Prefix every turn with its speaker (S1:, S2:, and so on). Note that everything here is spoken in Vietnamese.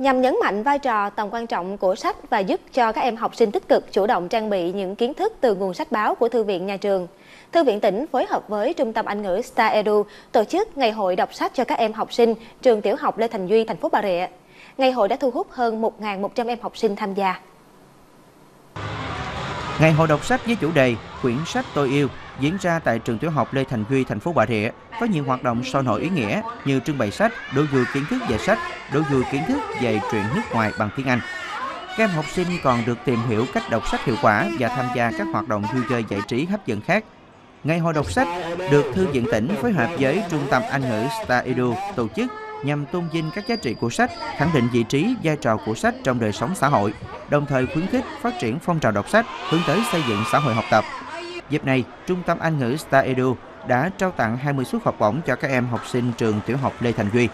S1: Nhằm nhấn mạnh vai trò tầm quan trọng của sách và giúp cho các em học sinh tích cực chủ động trang bị những kiến thức từ nguồn sách báo của thư viện nhà trường. Thư viện tỉnh phối hợp với Trung tâm Anh ngữ Star Edu tổ chức Ngày hội đọc sách cho các em học sinh trường tiểu học Lê Thành Duy, thành phố Bà Rịa. Ngày hội đã thu hút hơn 1.100 em học sinh tham gia.
S2: Ngày hội đọc sách với chủ đề Quyển sách tôi yêu diễn ra tại trường tiểu học Lê Thành Duy, thành phố Bà Rịa có nhiều hoạt động sôi nổi ý nghĩa như trưng bày sách, đối vui kiến thức về sách, đối vui kiến thức về truyện nước ngoài bằng tiếng Anh. Các em học sinh còn được tìm hiểu cách đọc sách hiệu quả và tham gia các hoạt động vui chơi giải trí hấp dẫn khác. Ngày hội đọc sách được Thư viện tỉnh phối hợp với Trung tâm Anh ngữ Star Edu tổ chức nhằm tôn vinh các giá trị của sách, khẳng định vị trí, vai trò của sách trong đời sống xã hội, đồng thời khuyến khích phát triển phong trào đọc sách hướng tới xây dựng xã hội học tập. Dịp này, Trung tâm Anh ngữ Star Edu đã trao tặng 20 suất học bổng cho các em học sinh trường tiểu học Lê Thành Duy.